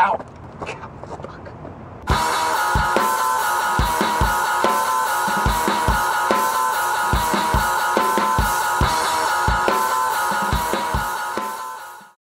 Ow.